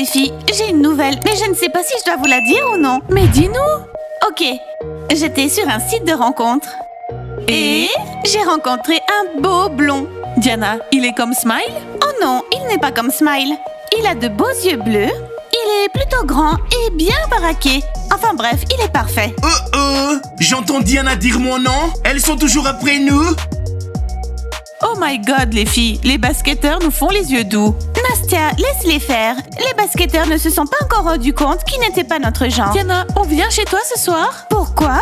les filles, j'ai une nouvelle, mais je ne sais pas si je dois vous la dire ou non. Mais dis-nous Ok, j'étais sur un site de rencontre. Et j'ai rencontré un beau blond. Diana, il est comme Smile? Oh non, il n'est pas comme Smile. Il a de beaux yeux bleus, il est plutôt grand et bien baraqué. Enfin bref, il est parfait. Oh oh J'entends Diana dire mon nom Elles sont toujours après nous Oh my god, les filles, les basketteurs nous font les yeux doux. Nastia, laisse-les faire. Les basketteurs ne se sont pas encore rendus compte qu'ils n'étaient pas notre genre. Diana, on vient chez toi ce soir? Pourquoi?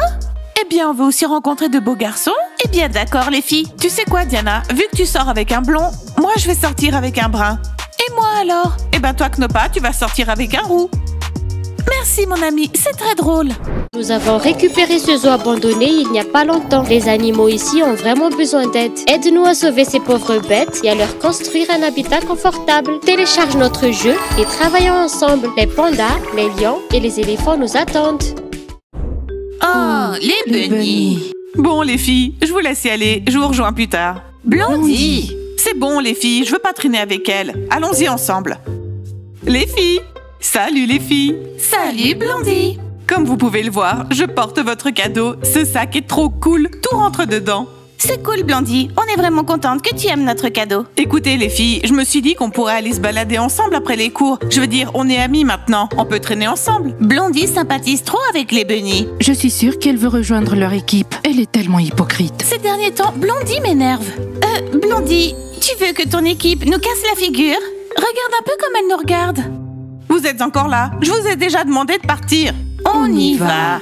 Eh bien, on veut aussi rencontrer de beaux garçons. Eh bien d'accord les filles. Tu sais quoi, Diana? Vu que tu sors avec un blond, moi je vais sortir avec un brun. Et moi alors? Eh ben toi, Knopa, tu vas sortir avec un roux. Merci mon ami, c'est très drôle. Nous avons récupéré ce zoo abandonné il n'y a pas longtemps. Les animaux ici ont vraiment besoin d'aide. Aide-nous à sauver ces pauvres bêtes et à leur construire un habitat confortable. Télécharge notre jeu et travaillons ensemble. Les pandas, les lions et les éléphants nous attendent. Oh, les, bunnies. Bon, les filles, je vous laisse y aller. Je vous rejoins plus tard. Blondie. C'est bon, les filles, je veux pas traîner avec elle. Allons-y ensemble. Les filles Salut les filles Salut Blondie. Comme vous pouvez le voir, je porte votre cadeau. Ce sac est trop cool, tout rentre dedans. C'est cool Blondie, on est vraiment contente que tu aimes notre cadeau. Écoutez les filles, je me suis dit qu'on pourrait aller se balader ensemble après les cours. Je veux dire, on est amis maintenant, on peut traîner ensemble. Blondie sympathise trop avec les bunnies. Je suis sûre qu'elle veut rejoindre leur équipe. Elle est tellement hypocrite. Ces derniers temps, Blondie m'énerve. Euh, Blondie, tu veux que ton équipe nous casse la figure? Regarde un peu comme elle nous regarde. Vous êtes encore là Je vous ai déjà demandé de partir. On y va.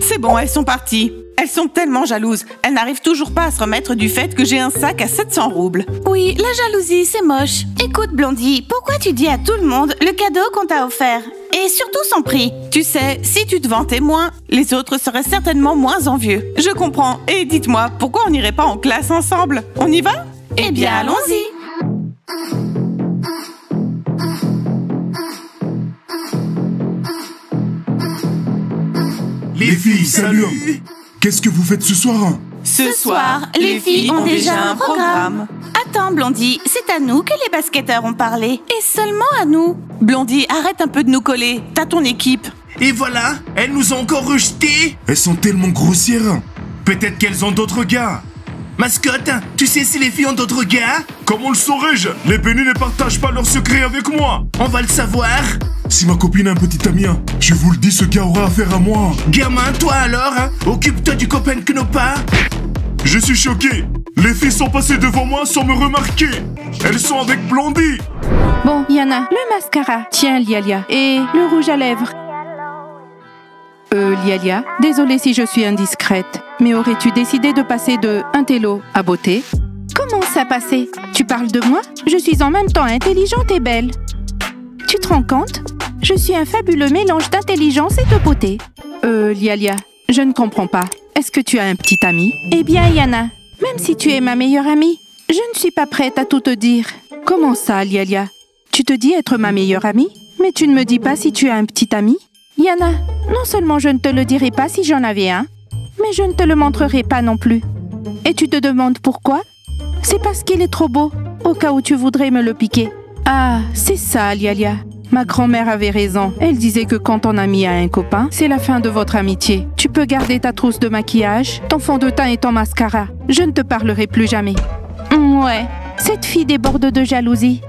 C'est bon, elles sont parties. Elles sont tellement jalouses. Elles n'arrivent toujours pas à se remettre du fait que j'ai un sac à 700 roubles. Oui, la jalousie, c'est moche. Écoute Blondie, pourquoi tu dis à tout le monde le cadeau qu'on t'a offert? Et surtout son prix Tu sais, si tu te vantais moins, les autres seraient certainement moins envieux. Je comprends. Et dites-moi, pourquoi on n'irait pas en classe ensemble? On y va? Eh bien, allons-y. Les filles, salut Qu'est-ce que vous faites ce soir Ce soir, les filles ont déjà un programme. Attends, Blondie, c'est à nous que les basketteurs ont parlé. Et seulement à nous. Blondie, arrête un peu de nous coller. T'as ton équipe. Et voilà Elles nous ont encore rejetés Elles sont tellement grossières. Peut-être qu'elles ont d'autres gars Mascotte, tu sais si les filles ont d'autres gars? Comment le saurais-je? Les bénis ne partagent pas leurs secrets avec moi. On va le savoir Si ma copine a un petit ami, hein, je vous le dis, ce gars aura affaire à moi. Gamin, toi alors hein Occupe-toi du copain Knopa Je suis choqué. Les filles sont passées devant moi sans me remarquer. Elles sont avec Blondie. Bon, Yana, le mascara. Tiens, Lialia. Et le rouge à lèvres. Euh, Lialia, désolée si je suis indiscrète, mais aurais-tu décidé de passer de intello à beauté? Comment ça passer? Tu parles de moi? Je suis en même temps intelligente et belle. Tu te rends compte? Je suis un fabuleux mélange d'intelligence et de beauté. Euh, Lialia, je ne comprends pas. Est-ce que tu as un petit ami? Eh bien, Yana, même si tu es ma meilleure amie, je ne suis pas prête à tout te dire. Comment ça, Lialia Tu te dis être ma meilleure amie? Mais tu ne me dis pas si tu as un petit ami? Yana, non seulement je ne te le dirai pas si j'en avais un, mais je ne te le montrerai pas non plus. Et tu te demandes pourquoi? C'est parce qu'il est trop beau, au cas où tu voudrais me le piquer. Ah, c'est ça, Lialia. Ma grand-mère avait raison. Elle disait que quand ton ami a un copain, c'est la fin de votre amitié. Tu peux garder ta trousse de maquillage, ton fond de teint et ton mascara. Je ne te parlerai plus jamais. Ouais, cette fille déborde de jalousie.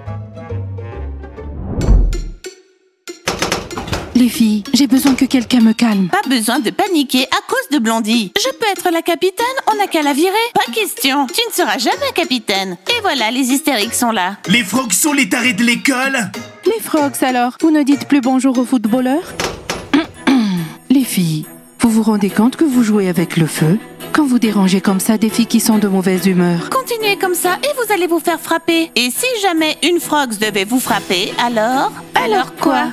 Les filles, j'ai besoin que quelqu'un me calme. Pas besoin de paniquer à cause de Blondie. Je peux être la capitaine, on n'a qu'à la virer. Pas question, tu ne seras jamais capitaine. Et voilà, les hystériques sont là. Les frogs sont les tarés de l'école Les frogs alors, vous ne dites plus bonjour aux footballeurs? Les filles, vous vous rendez compte que vous jouez avec le feu? Quand vous dérangez comme ça des filles qui sont de mauvaise humeur Continuez comme ça et vous allez vous faire frapper. Et si jamais une frogs devait vous frapper, alors? Alors quoi?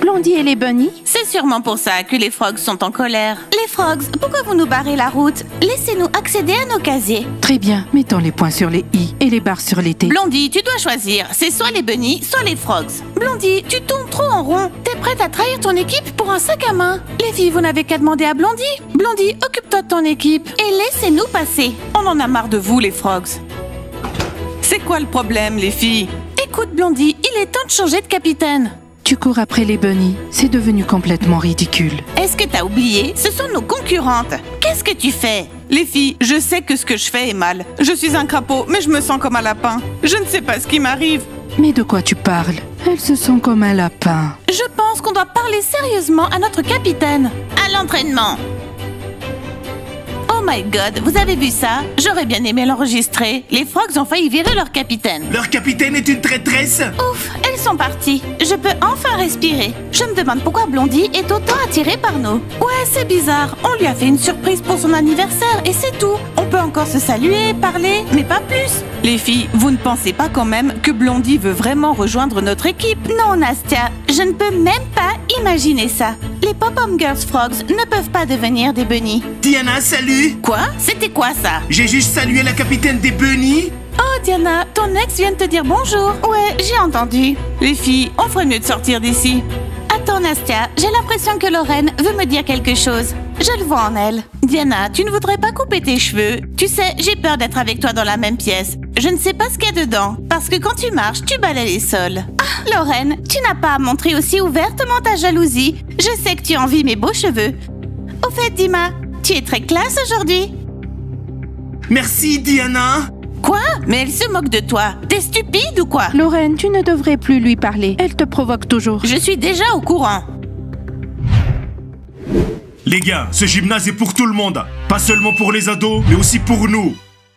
Blondie et les bunnies C'est sûrement pour ça que les frogs sont en colère. Les frogs, pourquoi vous nous barrez la route? Laissez-nous accéder à nos casiers. Très bien, mettons les points sur les i et les barres sur les t. Blondie, tu dois choisir. C'est soit les bunnies, soit les frogs. Blondie, tu tournes trop en rond. T'es prête à trahir ton équipe pour un sac à main. Les filles, vous n'avez qu'à demander à Blondie. Blondie, occupe-toi de ton équipe et laissez-nous passer. On en a marre de vous, les frogs. C'est quoi le problème, les filles? Écoute, Blondie, il est temps de changer de capitaine. Tu cours après les bunnies. C'est devenu complètement ridicule. Est-ce que t'as oublié? Ce sont nos concurrentes. Qu'est-ce que tu fais? Les filles, je sais que ce que je fais est mal. Je suis un crapaud, mais je me sens comme un lapin. Je ne sais pas ce qui m'arrive. Mais de quoi tu parles? Elles se sent comme un lapin. Je pense qu'on doit parler sérieusement à notre capitaine. À l'entraînement. Oh my god, vous avez vu ça? J'aurais bien aimé l'enregistrer. Les frogs ont failli virer leur capitaine. Leur capitaine est une traîtresse? Ouf, elles sont parties. Je peux enfin respirer. Je me demande pourquoi Blondie est autant attirée par nous. Ouais, c'est bizarre. On lui a fait une surprise pour son anniversaire et c'est tout. On peut encore se saluer, parler, mais pas plus. Les filles, vous ne pensez pas quand même que Blondie veut vraiment rejoindre notre équipe? Non, Nastia, je ne peux même pas imaginer ça. Les Pop-Up Girls Frogs ne peuvent pas devenir des bunnies. Diana, salut Quoi? C'était quoi ça? J'ai juste salué la capitaine des bunnies Oh Diana, ton ex vient de te dire bonjour. Ouais, j'ai entendu. Les filles, on ferait mieux de sortir d'ici. Attends Nastia, j'ai l'impression que Lorraine veut me dire quelque chose. Je le vois en elle. Diana, tu ne voudrais pas couper tes cheveux Tu sais, j'ai peur d'être avec toi dans la même pièce. Je ne sais pas ce qu'il y a dedans, parce que quand tu marches, tu balayes les sols. Ah, Lorraine, tu n'as pas à montrer aussi ouvertement ta jalousie. Je sais que tu envies mes beaux cheveux. Au fait, Dima, tu es très classe aujourd'hui. Merci, Diana Quoi? Mais elle se moque de toi. T'es stupide ou quoi? Lorraine, tu ne devrais plus lui parler. Elle te provoque toujours. Je suis déjà au courant. Les gars, ce gymnase est pour tout le monde. Pas seulement pour les ados, mais aussi pour nous.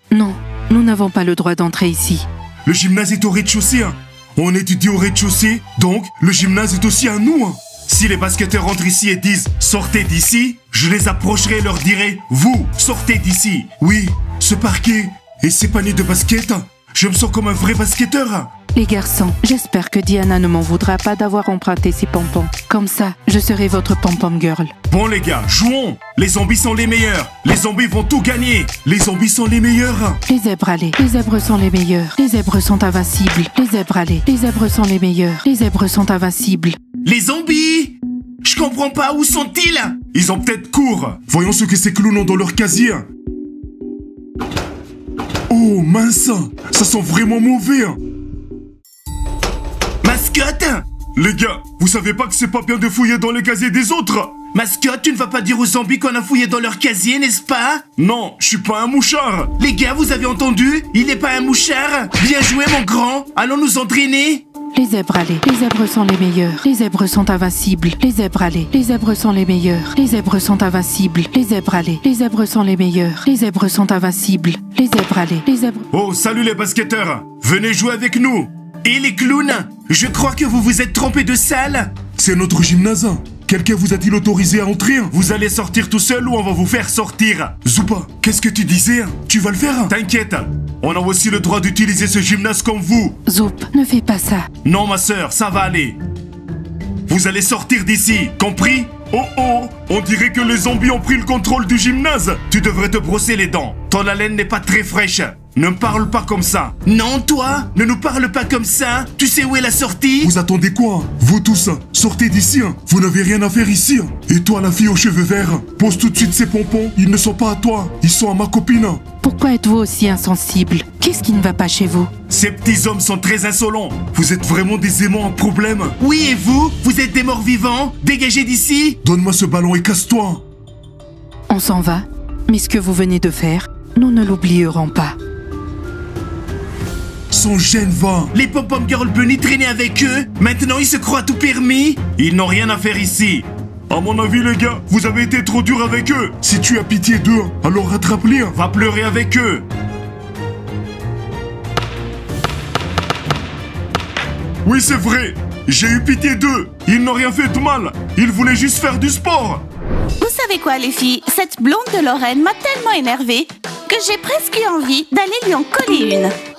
Non, nous n'avons pas le droit d'entrer ici. Le gymnase est au rez-de-chaussée. hein. On étudie au rez-de-chaussée, donc le gymnase est aussi à nous. hein. Si les basketteurs rentrent ici et disent sortez d'ici, je les approcherai et leur dirai vous sortez d'ici. Oui, ce parquet et ces paniers de basket, je me sens comme un vrai basketteur. Les garçons, j'espère que Diana ne m'en voudra pas d'avoir emprunté ses pompons. Comme ça, je serai votre pom-pom girl. Bon les gars, jouons Les zombies sont les meilleurs Les zombies vont tout gagner Les zombies sont les meilleurs Les zèbres, allez. Les zèbres sont les meilleurs. Les zèbres sont invincibles. Les zèbres, allez. Les zèbres sont les meilleurs. Les zèbres sont invincibles. Les zombies Je comprends pas, où sont-ils Ils ont peut-être cours Voyons ce que ces clowns ont dans leur casier. Oh mince Ça sent vraiment mauvais hein. Mascotte Les gars, vous savez pas que c'est pas bien de fouiller dans les casiers des autres? Mascotte, tu ne vas pas dire aux zombies qu'on a fouillé dans leur casier, n'est-ce pas? Non, je suis pas un mouchard Les gars, vous avez entendu? Il n'est pas un mouchard Bien joué, mon grand Allons nous entraîner Les zèbres, allez. Les zèbres sont les meilleurs. Les zèbres sont invincibles. Les zèbres, allez. Les zèbres sont les meilleurs. Les zèbres sont invincibles. Les zèbres, allez. Les zèbres sont les meilleurs. Les zèbres sont invincibles. Les zèbres, allez. Les zèbres. Oh, salut les basketteurs Venez jouer avec nous Et les clowns Je crois que vous vous êtes trompé de salle. C'est notre gymnase. Quelqu'un vous a-t-il autorisé à entrer. Vous allez sortir tout seul ou on va vous faire sortir. Zupa, qu'est-ce que tu disais? Tu vas le faire? T'inquiète On a aussi le droit d'utiliser ce gymnase comme vous. Zoup, ne fais pas ça. Non ma sœur, ça va aller. Vous allez sortir d'ici, compris? Oh oh On dirait que les zombies ont pris le contrôle du gymnase. Tu devrais te brosser les dents. Ton haleine n'est pas très fraîche Ne me parle pas comme ça. Non, toi Ne nous parle pas comme ça. Tu sais où est la sortie? Vous attendez quoi? Vous tous, sortez d'ici hein. Vous n'avez rien à faire ici hein. Et toi la fille aux cheveux verts Pose tout de suite ces pompons. Ils ne sont pas à toi Ils sont à ma copine. Pourquoi êtes-vous aussi insensible? Qu'est-ce qui ne va pas chez vous? Ces petits hommes sont très insolents. Vous êtes vraiment des aimants en problème. Oui, et vous? Vous êtes des morts vivants? Dégagez d'ici. Donne-moi ce ballon et casse-toi. On s'en va. Mais ce que vous venez de faire, nous ne l'oublierons pas. Les pom-pom girl bunny traînaient avec eux. Maintenant, ils se croient tout permis. Ils n'ont rien à faire ici. À mon avis les gars, vous avez été trop dur avec eux. Si tu as pitié d'eux, alors rattrape-les. Va pleurer avec eux. Oui c'est vrai. J'ai eu pitié d'eux. Ils n'ont rien fait de mal. Ils voulaient juste faire du sport. Vous savez quoi, les filles? Cette blonde de Lorraine m'a tellement énervée que j'ai presque envie d'aller lui en coller une.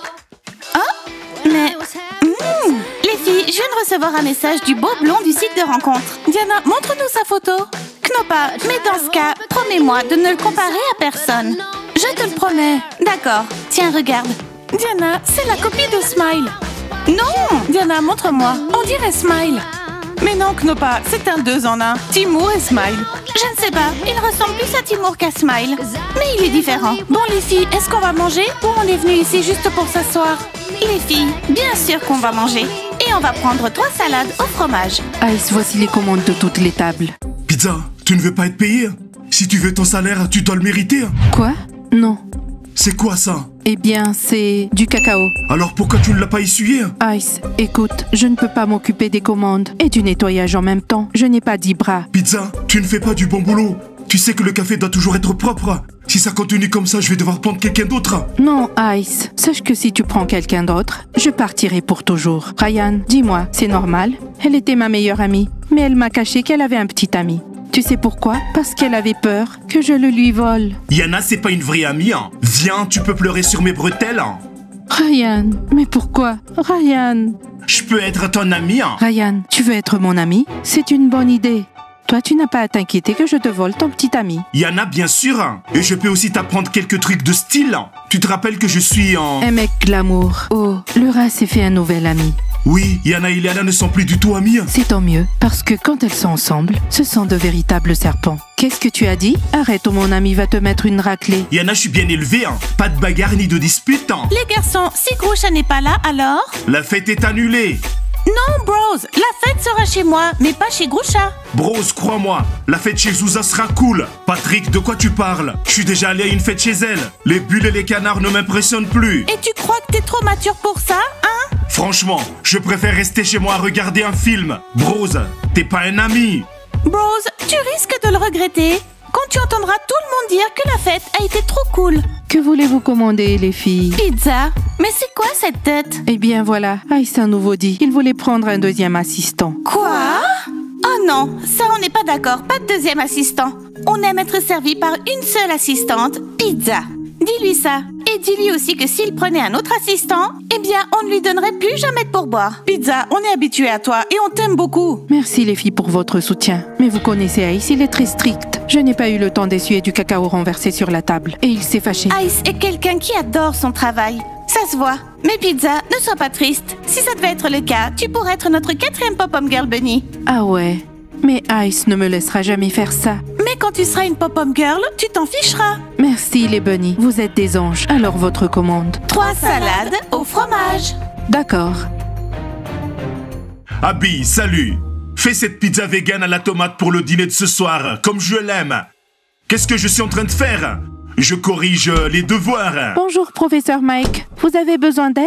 Hmm, les filles, je viens de recevoir un message du beau blond du site de rencontre. Diana, montre-nous sa photo. Knoppa, mais dans ce cas, promets-moi de ne le comparer à personne. Je te le promets. D'accord. Tiens, regarde. Diana, c'est la copie de Smile. Non Diana, montre-moi. On dirait Smile. Mais non, Knopa, c'est un deux en un. Timour et Smile. Je ne sais pas, il ressemble plus à Timur qu'à Smile. Mais il est différent. Bon les filles, est-ce qu'on va manger ou on est venu ici juste pour s'asseoir? Les filles, bien sûr qu'on va manger. Et on va prendre trois salades au fromage. Ice, voici les commandes de toutes les tables. Pizza, tu ne veux pas être payé Si tu veux ton salaire, tu dois le mériter. Quoi? Non. C'est quoi ça Eh bien, c'est du cacao. Alors pourquoi tu ne l'as pas essuyé Ice, écoute, je ne peux pas m'occuper des commandes et du nettoyage en même temps. Je n'ai pas dix bras. Pizza, tu ne fais pas du bon boulot. Tu sais que le café doit toujours être propre. Si ça continue comme ça, je vais devoir prendre quelqu'un d'autre. Non, Ice, sache que si tu prends quelqu'un d'autre, je partirai pour toujours. Ryan, dis-moi, c'est normal? Elle était ma meilleure amie, mais elle m'a caché qu'elle avait un petit ami. Tu sais pourquoi? Parce qu'elle avait peur que je le lui vole. Yana, c'est pas une vraie amie. Hein. Viens, tu peux pleurer sur mes bretelles. hein. Ryan, mais pourquoi? Ryan Je peux être ton ami. hein. Ryan, tu veux être mon ami? C'est une bonne idée. Toi, tu n'as pas à t'inquiéter que je te vole ton petit ami. Yana, bien sûr. hein. Et je peux aussi t'apprendre quelques trucs de style. hein. Tu te rappelles que je suis en... Un mec glamour. Oh, rat s'est fait un nouvel ami. Oui, Yana et Liana ne sont plus du tout amis. C'est tant mieux, parce que quand elles sont ensemble, ce sont de véritables serpents. Qu'est-ce que tu as dit? Arrête ou mon ami va te mettre une raclée. Yana, je suis bien élevé. hein. Pas de bagarre ni de dispute. hein. Les garçons, si Groucha n'est pas là, alors? La fête est annulée. Non, bros, la fête sera chez moi, mais pas chez Groucha. Bros, crois-moi, la fête chez Zouza sera cool. Patrick, de quoi tu parles? Je suis déjà allé à une fête chez elle. Les bulles et les canards ne m'impressionnent plus. Et tu crois que t'es trop mature pour ça, hein? Franchement, je préfère rester chez moi à regarder un film. Bros, t'es pas un ami. Bros, tu risques de le regretter quand tu entendras tout le monde dire que la fête a été trop cool. Que voulez-vous commander, les filles? Pizza Mais c'est quoi cette tête? Eh bien voilà, Ice à nouveau dit qu'il voulait prendre un deuxième assistant. Quoi? Oh non, ça on n'est pas d'accord, pas de deuxième assistant. On aime être servi par une seule assistante, pizza. Dis-lui ça. Et dis-lui aussi que s'il prenait un autre assistant, eh bien on ne lui donnerait plus jamais de pourboire. Pizza, on est habitué à toi et on t'aime beaucoup. Merci les filles pour votre soutien. Mais vous connaissez Ice, il est très strict. Je n'ai pas eu le temps d'essuyer du cacao renversé sur la table. Et il s'est fâché. Ice est quelqu'un qui adore son travail. Ça se voit. Mais Pizza, ne sois pas triste. Si ça devait être le cas, tu pourrais être notre quatrième pop-up girl bunny. Ah ouais. Mais Ice ne me laissera jamais faire ça. Mais quand tu seras une pop-up girl, tu t'en ficheras. Merci les bunnies, vous êtes des anges. Alors votre commande. Trois salades au fromage. D'accord. Abby, salut. Fais cette pizza vegan à la tomate pour le dîner de ce soir, comme je l'aime. Qu'est-ce que je suis en train de faire? Je corrige les devoirs. Bonjour professeur Mike. Vous avez besoin d'aide?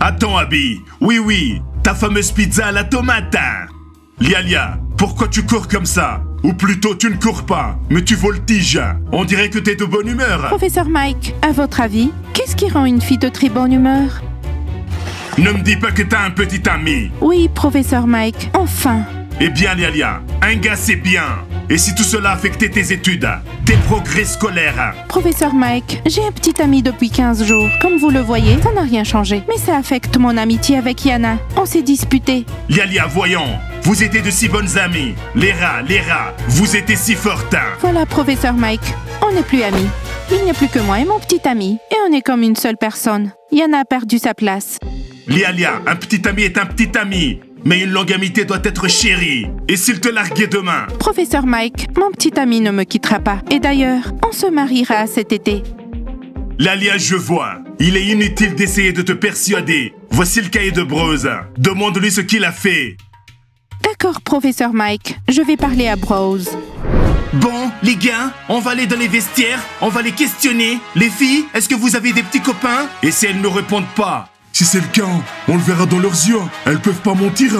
Attends, Abby. Oui, oui. Ta fameuse pizza à la tomate. Lialia, pourquoi tu cours comme ça? Ou plutôt, tu ne cours pas, mais tu voltiges. On dirait que t'es de bonne humeur. Professeur Mike, à votre avis, qu'est-ce qui rend une fille de très bonne humeur? Ne me dis pas que t'as un petit ami. Oui, professeur Mike, enfin. Eh bien, Lialia, un gars c'est bien. Et si tout cela a affecté tes études, tes progrès scolaires? Professeur Mike, j'ai un petit ami depuis 15 jours. Comme vous le voyez, ça n'a rien changé. Mais ça affecte mon amitié avec Yana. On s'est disputé. Lialia, voyons, vous étiez de si bonnes amies. Les rats, les rats, vous étiez si fortes. Voilà, professeur Mike, on n'est plus amis. Il n'y a plus que moi et mon petit ami. Et on est comme une seule personne. Yana a perdu sa place. Lialia, un petit ami est un petit ami. Mais une longue amitié doit être chérie. Et s'il te larguait demain? Professeur Mike, mon petit ami ne me quittera pas. Et d'ailleurs, on se mariera cet été. Lialia, je vois. Il est inutile d'essayer de te persuader. Voici le cahier de Brose. Demande-lui ce qu'il a fait. D'accord, professeur Mike. Je vais parler à Brose. Bon, les gars, on va aller dans les vestiaires, on va les questionner. Les filles, est-ce que vous avez des petits copains? Et si elles ne répondent pas? Si c'est le cas, on le verra dans leurs yeux. Elles peuvent pas mentir.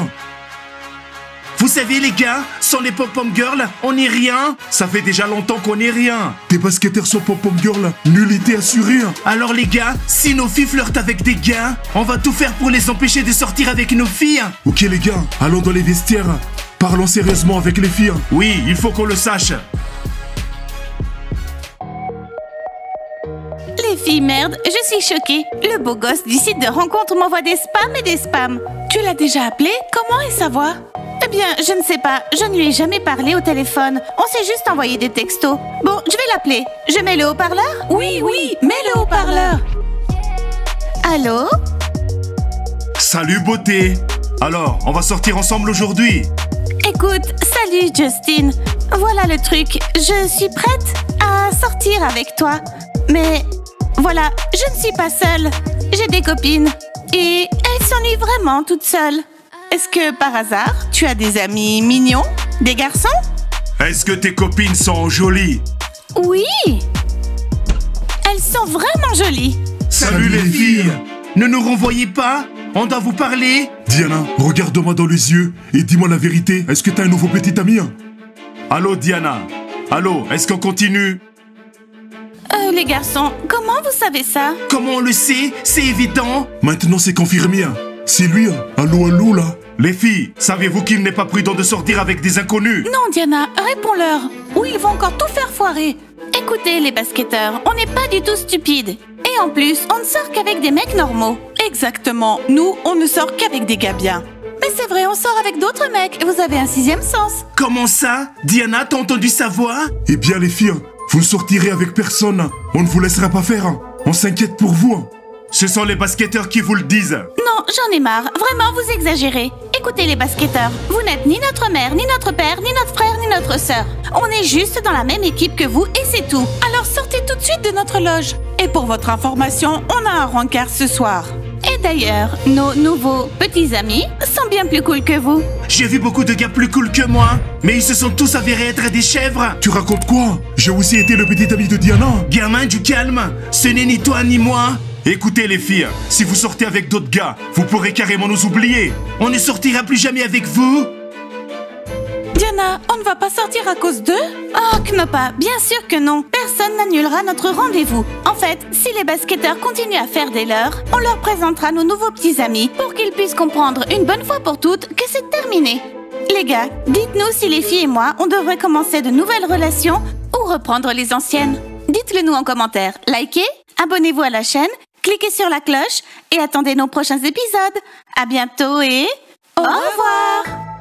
Vous savez, les gars, sans les pop-up girls, on n'est rien. Ça fait déjà longtemps qu'on n'est rien. Tes basketteurs sont pop-up girl, nullité assurée. Alors, les gars, si nos filles flirtent avec des gars, on va tout faire pour les empêcher de sortir avec nos filles. Ok les gars, allons dans les vestiaires. Parlons sérieusement avec les filles. Oui, il faut qu'on le sache. Les filles, merde, je suis choquée. Le beau gosse du site de rencontre m'envoie des spams et des spams. Tu l'as déjà appelé? Comment est sa voix? Eh bien, je ne sais pas, je ne lui ai jamais parlé au téléphone. On s'est juste envoyé des textos. Bon, je vais l'appeler. Je mets le haut-parleur? Oui, oui, mets le haut-parleur. Allô? Salut beauté Alors, on va sortir ensemble aujourd'hui Écoute, salut Justin. Voilà le truc, je suis prête à sortir avec toi. Mais voilà, je ne suis pas seule. J'ai des copines et elles s'ennuient vraiment toutes seules. Est-ce que par hasard, tu as des amis mignons Des garçons? Est-ce que tes copines sont jolies? Oui Elles sont vraiment jolies. Salut les filles Ne nous renvoyez pas On doit vous parler Diana, regarde-moi dans les yeux et dis-moi la vérité. Est-ce que t'as un nouveau petit ami? Allô Diana Allô, est-ce qu'on continue? Euh, les garçons, comment vous savez ça? Comment on le sait? C'est évident Maintenant c'est confirmé. hein. C'est lui. hein. Allô, allô là. Les filles, saviez-vous qu'il n'est pas prudent de sortir avec des inconnus? Non, Diana, réponds-leur. Ou ils vont encore tout faire foirer. Écoutez, les basketteurs, on n'est pas du tout stupides. Et en plus, on ne sort qu'avec des mecs normaux. Exactement. Nous, on ne sort qu'avec des gars bien. Mais c'est vrai, on sort avec d'autres mecs. Vous avez un sixième sens. Comment ça? Diana, t'as entendu sa voix? Eh bien les filles, vous ne sortirez avec personne. On ne vous laissera pas faire. On s'inquiète pour vous. Ce sont les basketteurs qui vous le disent Non, j'en ai marre. Vraiment, vous exagérez. Écoutez, les basketteurs, vous n'êtes ni notre mère, ni notre père, ni notre frère, ni notre sœur. On est juste dans la même équipe que vous et c'est tout. Alors sortez tout de suite de notre loge. Et pour votre information, on a un rencard ce soir. Et d'ailleurs, nos nouveaux petits amis sont bien plus cool que vous. J'ai vu beaucoup de gars plus cool que moi, mais ils se sont tous avérés être des chèvres Tu racontes quoi? J'ai aussi été le petit ami de Diana. Gamin du calme, ce n'est ni toi ni moi Écoutez les filles, si vous sortez avec d'autres gars, vous pourrez carrément nous oublier. On ne sortira plus jamais avec vous. Diana, on ne va pas sortir à cause d'eux? Oh, Knoppa, bien sûr que non. Personne n'annulera notre rendez-vous. En fait, si les basketteurs continuent à faire des leurs, on leur présentera nos nouveaux petits amis pour qu'ils puissent comprendre une bonne fois pour toutes que c'est terminé. Les gars, dites-nous si les filles et moi, on devrait commencer de nouvelles relations ou reprendre les anciennes. Dites-le nous en commentaire. Likez, abonnez-vous à la chaîne, cliquez sur la cloche et attendez nos prochains épisodes. À bientôt et au revoir.